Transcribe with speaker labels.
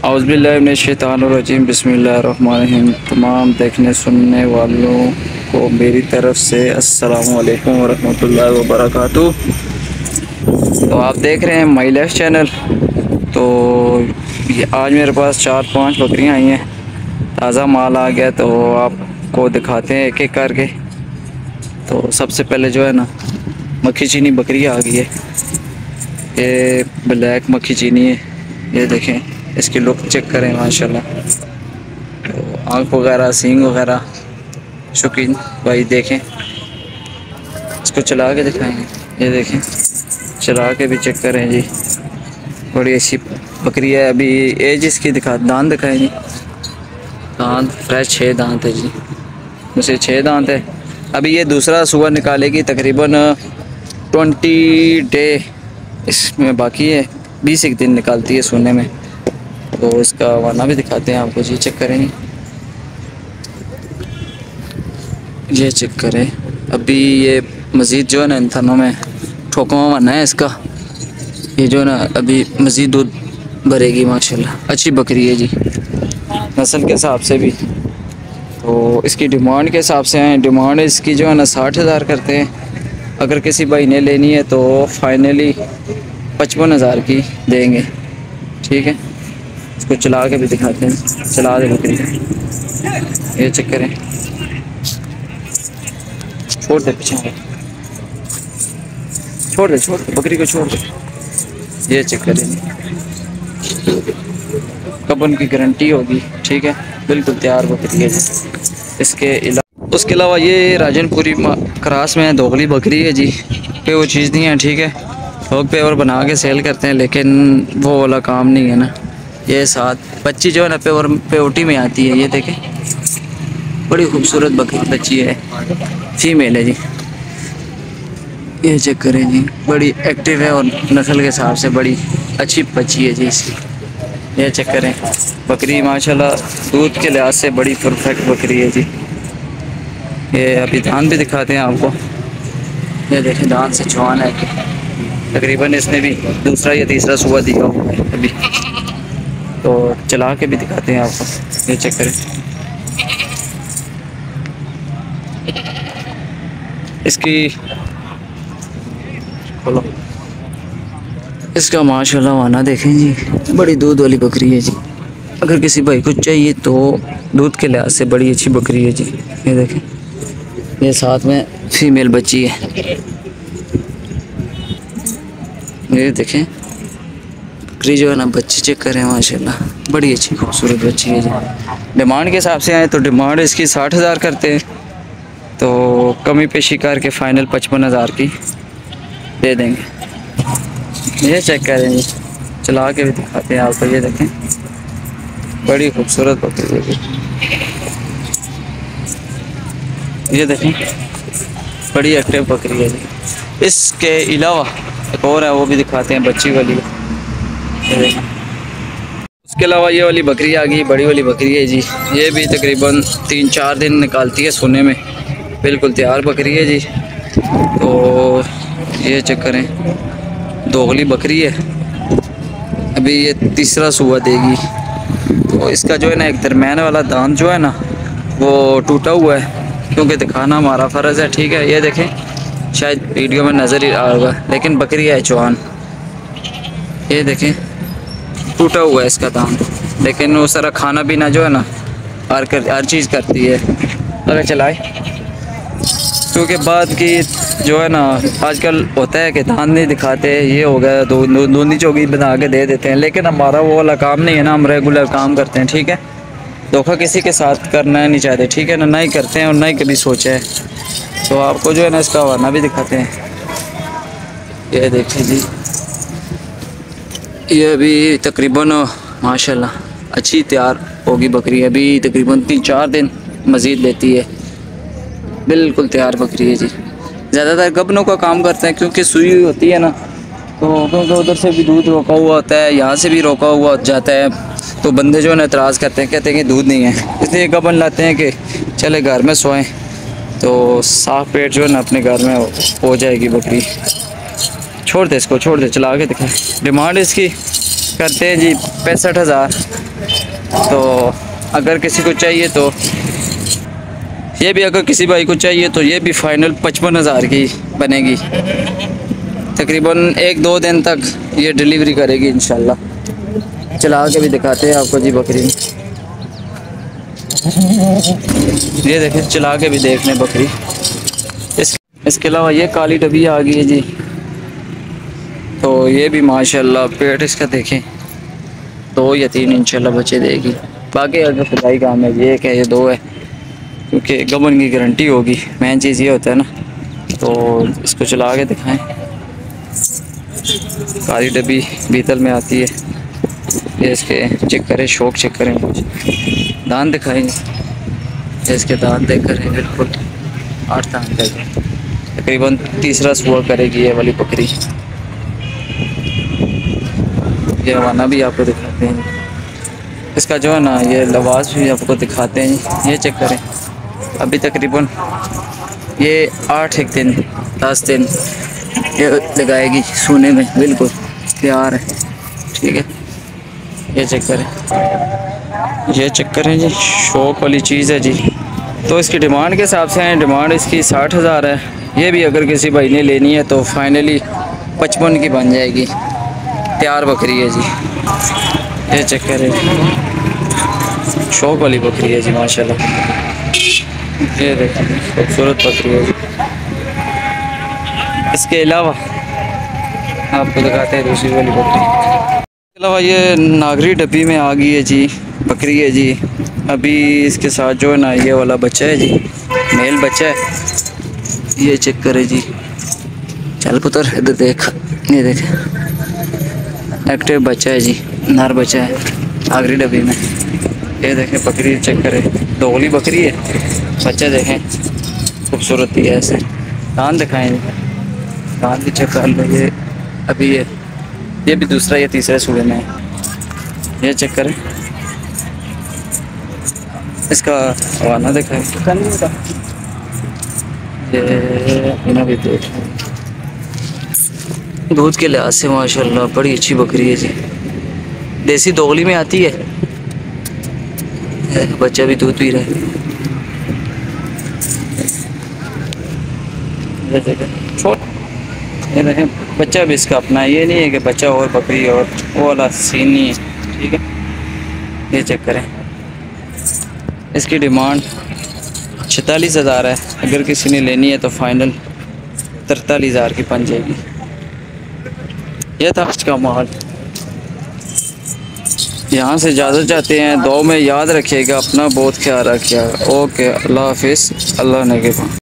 Speaker 1: अज़बिल्लाशैतानरजीम बसमीम तमाम देखने सुनने वालों को मेरी तरफ़ से अस्सलाम वरहमतुल्लाहि वबरकातुहू। तो आप देख रहे हैं माई लाइफ चैनल। तो आज मेरे पास चार पाँच बकरियाँ आई हैं। ताज़ा माल आ गया तो आपको दिखाते हैं एक एक करके। तो सबसे पहले जो है ना, मक्खी चीनी बकरी आ गई है। ये ब्लैक मक्खी चीनी है। ये देखें। इसकी लुक चेक करें, माशाल्लाह। तो आँख वगैरह, सींग वगैरह, शौकीन, भाई देखें। इसको चला के दिखाएँगे। ये देखें, चला के भी चेक करें जी। बड़ी अच्छी बकरी है। अभी एज इसकी दिखा, दांत दिखाएँ जी। दांत फ्रेश छः दांत है जी। उसे छः दांत है। अभी ये दूसरा सुबह निकालेगी तकरीबन, ट्वेंटी डे। इसमें बाकी है। बीस एक दिन निकालती है सोने में। तो इसका वाना भी दिखाते हैं आपको, जी चेक करें। ये चेक करें। अभी ये मज़ीद जो है ना इन थानों में ठोकवा वाना है इसका। ये जो है ना अभी मज़ीद दूध भरेगी, माशाल्लाह। अच्छी बकरी है जी। नस्ल के हिसाब से भी। तो इसकी डिमांड के हिसाब से हैं। डिमांड इसकी जो है ना साठ हज़ार करते हैं। अगर किसी भाई ने लेनी है तो फाइनली पचपन हज़ार की देंगे। ठीक है? इसको चला के भी दिखाते हैं। चला दे बकरी। ये चेक करें। छोड़ दे पीछे छोड़ दे छोड़ दे। बकरी को छोड़ दे। ये चेक करें कबन की गारंटी होगी? ठीक है। बिल्कुल तैयार बकरी है इसके अलावा उसके अलावा ये राजनपुरी क्रास में दोगली बकरी है जी। पे वो चीज़ नहीं है, ठीक है। लोग पेवर बना के सेल करते हैं, लेकिन वो वाला काम नहीं है ना। ये साथ बच्ची जो है ना पेवर पेवटी में आती है, ये देखें। बड़ी खूबसूरत बकरी बच्ची है। फीमेल है जी। ये चेक करें जी, बड़ी एक्टिव है और नस्ल के हिसाब से बड़ी अच्छी बच्ची है जी इसकी। ये चेक करें। बकरी, माशाल्लाह, दूध के लिहाज से बड़ी परफेक्ट बकरी है जी। ये अभी धान भी दिखाते हैं आपको। ये देखें, धान से चौहान है। तकरीबन इसने भी दूसरा या तीसरा सुबह दिया हुआ है अभी। तो चला के भी दिखाते हैं आपको। ये चेक करें। इसकी बोलो इसका माशाल्लाह वाना देखें जी, बड़ी दूध वाली बकरी है जी। अगर किसी भाई को चाहिए तो दूध के लिहाज से बड़ी अच्छी बकरी है जी। ये देखें। ये साथ में फीमेल बच्ची है। ये देखें। बकरी जो है ना बच्ची चेक करें, माशाल्लाह। बड़ी अच्छी खूबसूरत बच्ची है जी। डिमांड के हिसाब से आए तो डिमांड इसकी साठ हज़ार करते हैं। तो कमी पेशी करके फ़ाइनल पचपन हज़ार की दे देंगे। ये चेक करें जी। चला के भी दिखाते हैं आपको, ये देखें। बड़ी खूबसूरत बकरी है ये देखें। बड़ी एक्टिव बकरी है जी। इसके अलावा एक और है, वो भी दिखाते हैं बच्ची वाली। उसके अलावा ये वाली बकरी आ गई, बड़ी वाली बकरी है जी। ये भी तकरीबन तीन चार दिन निकालती है सोने में। बिल्कुल तैयार बकरी है जी। तो ये चेक करें दोगली बकरी है। अभी ये तीसरा सुबह देगी। तो इसका जो है ना, एक दरमियान वाला दांत जो है ना, वो टूटा हुआ है, क्योंकि दिखाना हमारा फ़र्ज़ है, ठीक है? ये देखें, शायद वीडियो में नज़र ही आ होगा, लेकिन बकरी है चौहान ये देखें टूटा हुआ है इसका दाम लेकिन वो सारा खाना पीना जो है ना, हर कर, हर चीज़ करती है। अगर चलाए। क्योंकि बाद की जो है ना, आजकल होता है कि धान नहीं दिखाते, ये हो गया, दो दोनी चौकी बना के दे देते हैं। लेकिन हमारा वो वाला काम नहीं है ना, हम रेगुलर काम करते हैं, ठीक है? धोखा किसी के साथ करना नहीं चाहते, ठीक है ना? नहीं करते हैं और नहीं कभी सोचे तो आपको जो है ना, इसका वाना भी दिखाते हैं। ये देखिए जी। ये अभी तकरीबन, माशाल्लाह, अच्छी तैयार होगी बकरी। अभी तकरीबन तीन चार दिन मज़ीद लेती है। बिल्कुल तैयार बकरी है जी। ज़्यादातर गबनों का काम करते हैं, क्योंकि सुई होती है ना तो क्योंकि उधर से भी दूध रोका हुआ होता है, यहाँ से भी रोका हुआ जाता है। तो बंदे जो है एतराज़ करते हैं, कहते हैं कि दूध नहीं है। इसलिए गबन लाते हैं कि चले घर में सोएँ तो साफ़ पेट जो है ना, अपने घर में हो जाएगी बकरी। छोड़ दे इसको, छोड़ दे, चला के दिखाए डिमांड इसकी करते हैं जी पैंसठ हज़ार। तो अगर किसी को चाहिए तो ये भी अगर किसी भाई को चाहिए तो ये भी फाइनल पचपन हज़ार की बनेगी। तकरीबन एक दो दिन तक ये डिलीवरी करेगी इन चला के भी दिखाते हैं आपको जी बकरी। ये देखें, चला के भी देख लें बकरी। इस, इसके अलावा ये काली डबी आ गई है जी। तो ये भी माशाल्लाह, पेट इसका देखें। दो या तीन इंशाल्लाह बच्चे देगी। बाकी अगर खुदाई काम है ये एक है ये दो है, क्योंकि गबन की गारंटी होगी, मेन चीज़ ये होता है ना। तो इसको चला के दिखाएँ। काली डब्बी बीतल में आती है। ये इसके चेक करें, शौक चेक करें। दान दिखाएँगे। इसके दान देख करें बिल्कुल आठ दान देख। तकरीबन तीसरा सुबह करेगी ये वाली बकरी। ये हवाना भी आपको दिखाते हैं। इसका जो है ना, ये लबास भी आपको दिखाते हैं। ये चेक करें। अभी तकरीबन ये आठ एक दिन, दस दिन ये लगाएगी सोने में। बिल्कुल, तैयार है। ठीक है। ये चेक करें। ये चेक करें जी। शौक वाली चीज़ है जी। तो इसकी डिमांड के हिसाब से है। डिमांड इसकी साठ हज़ार है। ये भी अगर किसी भाई ने लेनी है तो फाइनली पचपन की बन जाएगी। तैयार बकरी है जी। ये चेक करें शौक वाली बकरी है जी, माशाल्लाह। ये देखिए खूबसूरत बकरी है इसके अलावा आपको दिखाते हैं दूसरी वाली बकरी। इसके अलावा ये नागरी डब्बी में आ गई है जी, बकरी है जी। अभी इसके साथ जो है ना, ये वाला बच्चा है जी, मेल बच्चा है। ये चेक करे जी। चल पुत्र, इधर देख। ये देख। एक्टिव बच्चा है जी, नर बच्चा है नागरी डब्बी में। ये देखें, बकरी चेक करें। दोगली बकरी है, बच्चे देखें, खूबसूरत ही है ऐसे। कान दिखाएँ कान भी चेक कर लो, ये अभी ये ये भी दूसरा, या तीसरे सूबे में है। ये चेक करें। इसका हवाना दिखाएँ। ये भी देख। दूध के लिहाज से माशाल्लाह बड़ी अच्छी बकरी है जी। देसी दोगली में आती है। बच्चा भी दूध पी रहा है। बच्चा भी इसका अपना ये नहीं है कि बच्चा और बकरी और वो वाला सीन नहीं है, ठीक है? ये चेक करें। इसकी डिमांड छतालीस हज़ार है। अगर किसी ने लेनी है तो फाइनल तरतालीस हज़ार की बन जाएगी यह था आज का माल यहाँ से इजाज़त चाहते हैं, दो में याद रखिएगा, अपना बहुत ख्याल रखिएगा। ओके, अल्लाह हाफिज़, अल्लाह ने के